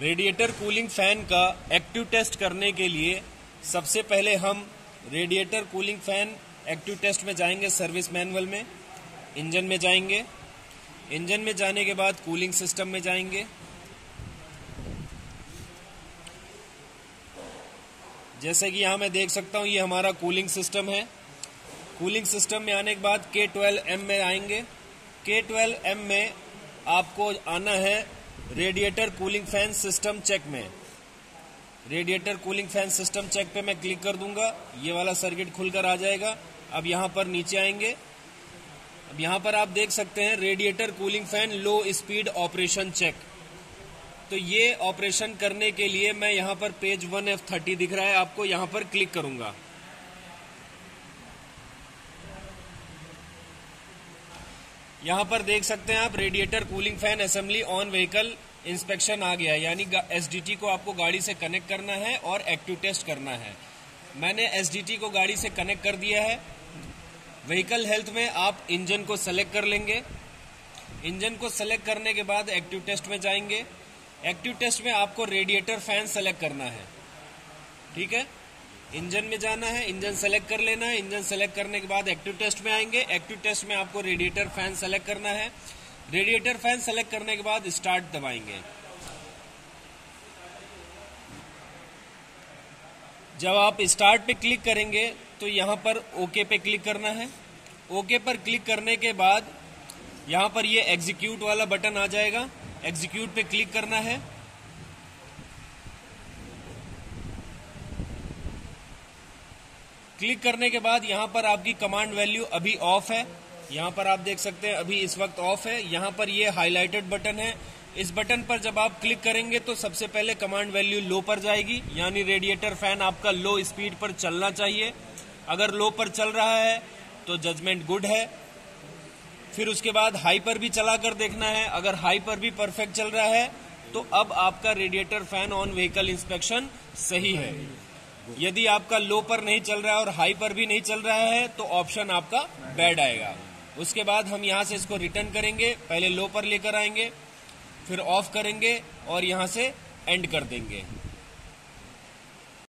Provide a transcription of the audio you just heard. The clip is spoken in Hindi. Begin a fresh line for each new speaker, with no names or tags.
रेडिएटर कूलिंग फ़ैन का एक्टिव टेस्ट करने के लिए सबसे पहले हम radiator cooling fan active test में जाएँगे सर्विस मैनुअल में, इंजन में जाएँगे। इंजन में जाने के बाद कूलिंग सिस्टम में जाएँगे। जैसे कि यहाँ मैं देख सकता हूँ, ये हमारा कूलिंग सिस्टम है। कूलिंग सिस्टम में आने के बाद के ट्वेल्व एम में आएँगे। के ट्वेल्व एम में आपको आना है radiator cooling fan system check में। Radiator cooling fan system check पे मैं क्लिक कर दूँगा। ये वाला सर्किट खुलकर आ जाएगा। अब यहाँ पर नीचे आएँगे। अब यहाँ पर आप देख सकते हैं radiator cooling fan low speed operation check. तो ये ऑपरेशन करने के लिए मैं यहाँ पर पेज वन एफ़ थर्टी दिख रहा है। आपको यहाँ पर क्लिक करूँगा। यहाँ पर देख सकते हैं आप radiator cooling fan assembly on vehicle inspection आ गया यानी एसडीटी को आपको गाड़ी से कनेक्ट करना है और एक्टिव टेस्ट करना है। मैंने एसडीटी को गाड़ी से कनेक्ट कर दिया है। व्हीकल हेल्थ में आप इंजन को सेलेक्ट कर लेंगे। इंजन को सेलेक्ट करने के बाद एक्टिव टेस्ट में जाएँगे। एक्टिव टेस्ट में आपको रेडिएटर फ़ैन सेलेक्ट करना है। ठीक है? इंजन में जाना है, इंजन सेलेक्ट कर लेना है, इंजन सेलेक्ट करने के बाद एक्टिव टेस्ट में आएँगे। एक्टिव टेस्ट में आपको रेडिएटर फ़ैन सेलेक्ट करना है। रेडिएटर फ़ैन सेलेक्ट करने के बाद स्टार्ट दबाएँगे। जब आप स्टार्ट पे क्लिक करेंगे तो यहाँ पर ओके पे क्लिक करना है। ओके पर क्लिक करने के बाद यहाँ पर ये एग्जीक्यूट वाला बटन आ जाएगा। एग्जीक्यूट पे क्लिक करना है। क्लिक करने के बाद यहाँ पर आपकी कमांड वैल्यू अभी ऑफ़ है। यहाँ पर आप देख सकते हैं, अभी इस वक्त ऑफ़ है। यहाँ पर ये हाईलाइटेड बटन है। इस बटन पर जब आप क्लिक करेंगे तो सबसे पहले कमांड वैल्यू लो पर जाएगी। यानी रेडिएटर फ़ैन आपका लो स्पीड पर चलना चाहिए। अगर लो पर चल रहा है तो जजमेंट गुड है। फिर उसके बाद हाई पर भी चला कर देखना है। अगर हाई पर भी परफेक्ट चल रहा है तो अब आपका radiator fan on vehicle inspection सही है। यदि आपका लो पर नहीं चल रहा है और हाई पर भी नहीं चल रहा है तो ऑप्शन आपका बैड आएगा। उसके बाद हम यहाँ से इसको रिटर्न करेंगे, पहले लो पर लेकर आएँगे, फिर ऑफ़ करेंगे और यहाँ से एंड कर देंगे।